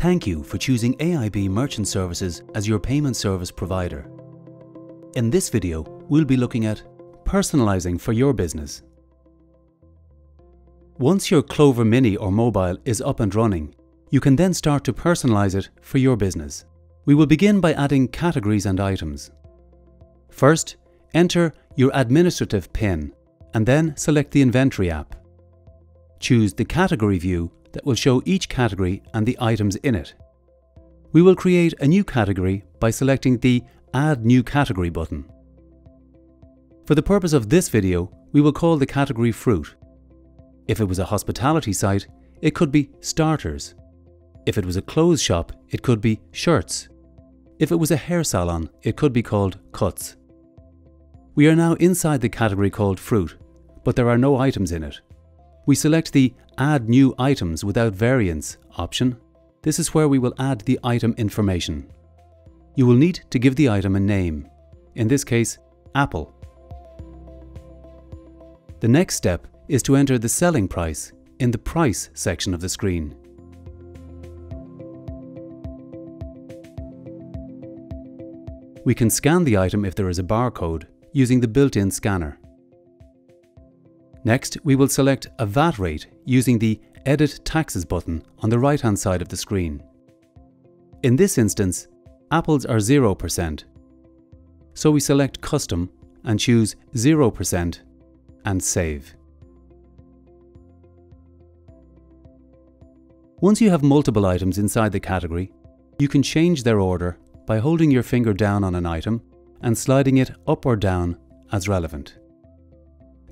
Thank you for choosing AIB Merchant Services as your payment service provider. In this video, we'll be looking at personalizing for your business. Once your Clover Mini or mobile is up and running, you can then start to personalize it for your business. We will begin by adding categories and items. First, enter your administrative PIN and then select the Inventory app. Choose the category view that will show each category and the items in it. We will create a new category by selecting the Add New Category button. For the purpose of this video, we will call the category Fruit. If it was a hospitality site, it could be Starters. If it was a clothes shop, it could be Shirts. If it was a hair salon, it could be called Cuts. We are now inside the category called Fruit, but there are no items in it. We select the Add New Items without variants option. This is where we will add the item information. You will need to give the item a name, in this case, Apple. The next step is to enter the selling price in the Price section of the screen. We can scan the item if there is a barcode using the built-in scanner. Next, we will select a VAT rate using the Edit Taxes button on the right-hand side of the screen. In this instance, apples are 0%, so we select Custom and choose 0% and Save. Once you have multiple items inside the category, you can change their order by holding your finger down on an item and sliding it up or down as relevant.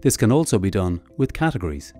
This can also be done with categories.